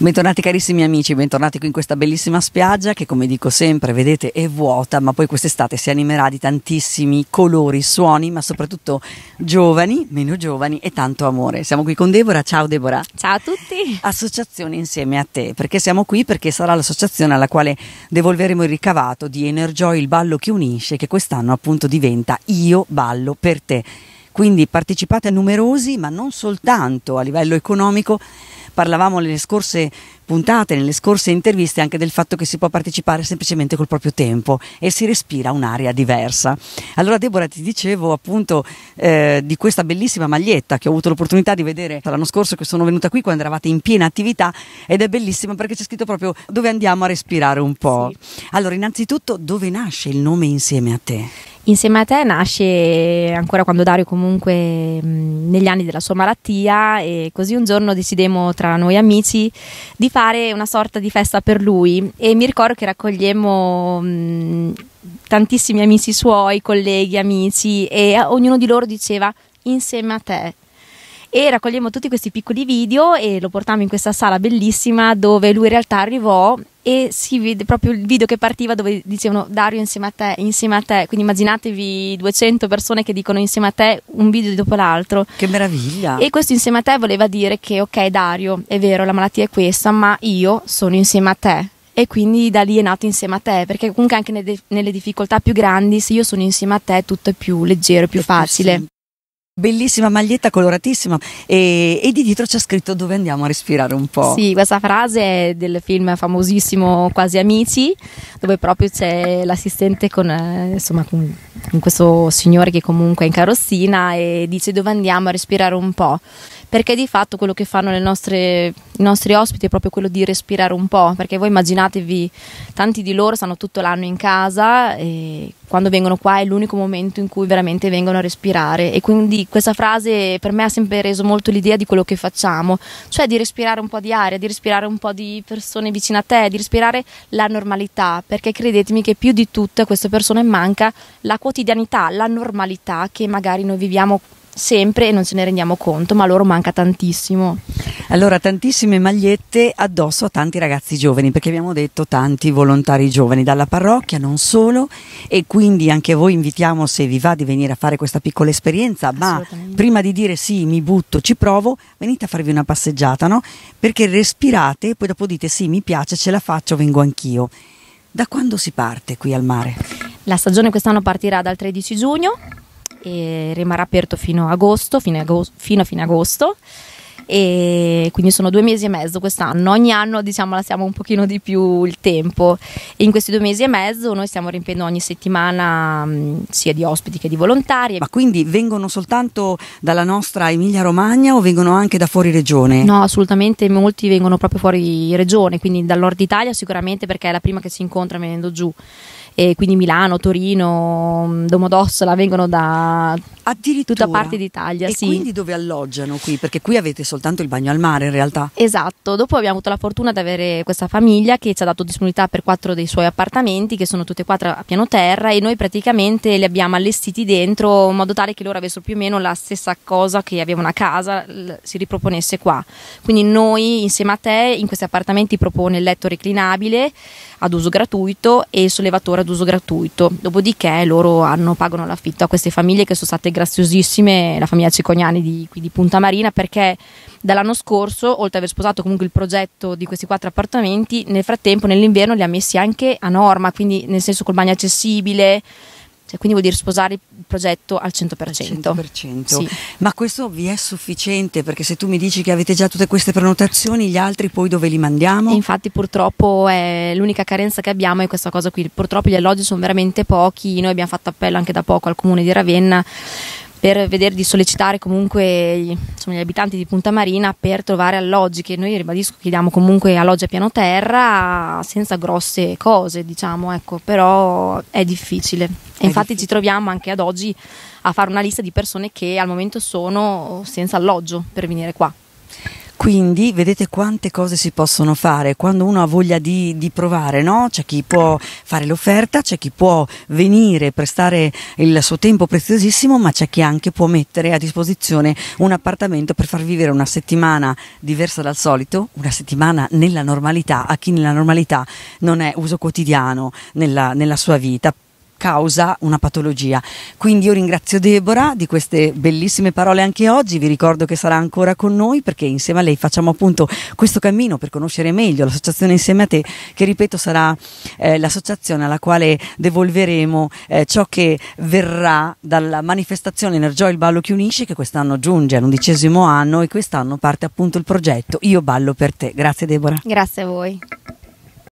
Bentornati carissimi amici, bentornati qui in questa bellissima spiaggia che come dico sempre, vedete, è vuota, ma poi quest'estate si animerà di tantissimi colori, suoni, ma soprattutto giovani, meno giovani e tanto amore. Siamo qui con Deborah, ciao Deborah. Ciao a tutti. Associazione insieme a te, perché siamo qui perché sarà l'associazione alla quale devolveremo il ricavato di Enerjoy, il ballo che unisce, che quest'anno appunto diventa Io ballo per te. Quindi partecipate a numerosi, ma non soltanto a livello economico, parlavamo nelle scorse puntate, nelle scorse interviste anche del fatto che si può partecipare semplicemente col proprio tempo e si respira un'aria diversa. Allora Deborah ti dicevo appunto eh, di questa bellissima maglietta che ho avuto l'opportunità di vedere l'anno scorso che sono venuta qui quando eravate in piena attività ed è bellissima perché c'è scritto proprio dove andiamo a respirare un po'. Sì. Allora innanzitutto dove nasce il nome insieme a te? Insieme a te nasce ancora quando Dario comunque mh, negli anni della sua malattia e così un giorno decidemmo tra noi amici di fare una sorta di festa per lui. E mi ricordo che raccogliemmo tantissimi amici suoi, colleghi, amici e ognuno di loro diceva insieme a te e raccogliemmo tutti questi piccoli video e lo portammo in questa sala bellissima dove lui in realtà arrivò e si vede proprio il video che partiva dove dicevano Dario insieme a te, insieme a te, quindi immaginatevi 200 persone che dicono insieme a te un video dopo l'altro. Che meraviglia! E questo insieme a te voleva dire che ok Dario, è vero, la malattia è questa, ma io sono insieme a te. E quindi da lì è nato insieme a te, perché comunque anche nelle difficoltà più grandi, se io sono insieme a te, tutto è più leggero, più è facile. Più Bellissima maglietta coloratissima e, e, di dietro c'è scritto dove andiamo a respirare un po'. Sì, questa frase è del film famosissimo Quasi Amici, dove proprio c'è l'assistente con, eh, insomma, con, con questo signore che comunque è in carrozzina e dice dove andiamo a respirare un po' perché di fatto quello che fanno nostre, i nostri ospiti è proprio quello di respirare un po', perché voi immaginatevi, tanti di loro stanno tutto l'anno in casa e quando vengono qua è l'unico momento in cui veramente vengono a respirare. E quindi questa frase per me ha sempre reso molto l'idea di quello che facciamo, cioè di respirare un po' di aria, di respirare un po' di persone vicine a te, di respirare la normalità, perché credetemi che più di tutte a queste persone manca la quotidianità, la normalità che magari noi viviamo sempre e non ce ne rendiamo conto, ma loro manca tantissimo. Allora, tantissime magliette addosso a tanti ragazzi giovani, perché abbiamo detto tanti volontari giovani dalla parrocchia, non solo, e quindi anche voi invitiamo se vi va di venire a fare questa piccola esperienza, ma prima di dire sì, mi butto, ci provo, venite a farvi una passeggiata, no? Perché respirate e poi dopo dite sì, mi piace, ce la faccio, vengo anch'io. Da quando si parte qui al mare? La stagione quest'anno partirà dal 13 giugno e rimarrà aperto fino, fino, agosto, fino a fine agosto e quindi sono due mesi e mezzo quest'anno. Ogni anno diciamo lasciamo un pochino di più il tempo e in questi due mesi e mezzo noi stiamo riempiendo ogni settimana mh, sia di ospiti che di volontari. Ma quindi vengono soltanto dalla nostra Emilia Romagna o vengono anche da fuori regione? No, assolutamente molti vengono proprio fuori regione, quindi dal nord Italia sicuramente perché è la prima che si incontra venendo giù e quindi Milano, Torino, Domodossola vengono da tutta parte d'Italia. E sì. quindi dove alloggiano qui? Perché qui avete soltanto il bagno al mare in realtà. Esatto, dopo abbiamo avuto la fortuna di avere questa famiglia che ci ha dato disponibilità per quattro dei suoi appartamenti che sono tutti e quattro a piano terra e noi praticamente li abbiamo allestiti dentro in modo tale che loro avessero più o meno la stessa cosa che avevano a casa, si riproponesse qua. Quindi noi insieme a te in questi appartamenti propone il letto reclinabile ad uso gratuito e il sollevatore ad uso gratuito. Dopodiché loro hanno, pagano l'affitto a queste famiglie che sono state graziosissime, la famiglia Cicognani di, qui di Punta Marina, perché dall'anno scorso, oltre ad aver sposato comunque il progetto di questi quattro appartamenti, nel frattempo nell'inverno li ha messi anche a norma, quindi nel senso col bagno accessibile cioè, quindi vuol dire sposare il progetto al 100%. Al 100%. Sì. Ma questo vi è sufficiente? Perché se tu mi dici che avete già tutte queste prenotazioni, gli altri poi dove li mandiamo? E infatti purtroppo è l'unica carenza che abbiamo è questa cosa qui. Purtroppo gli alloggi sono veramente pochi, noi abbiamo fatto appello anche da poco al comune di Ravenna per vedere di sollecitare comunque insomma, gli abitanti di Punta Marina per trovare alloggi che noi ribadisco chiediamo comunque alloggi a piano terra senza grosse cose diciamo ecco però è difficile e infatti difficile. ci troviamo anche ad oggi a fare una lista di persone che al momento sono senza alloggio per venire qua Quindi vedete quante cose si possono fare quando uno ha voglia di, di provare, no? C'è chi può fare l'offerta, c'è chi può venire, prestare il suo tempo preziosissimo, ma c'è chi anche può mettere a disposizione un appartamento per far vivere una settimana diversa dal solito, una settimana nella normalità, a chi nella normalità non è uso quotidiano nella, nella sua vita causa una patologia. Quindi io ringrazio Deborah di queste bellissime parole anche oggi, vi ricordo che sarà ancora con noi perché insieme a lei facciamo appunto questo cammino per conoscere meglio l'associazione insieme a te, che ripeto sarà eh, l'associazione alla quale devolveremo eh, ciò che verrà dalla manifestazione Energio il ballo che unisce che quest'anno giunge all'undicesimo anno e quest'anno parte appunto il progetto Io ballo per te. Grazie Deborah. Grazie a voi.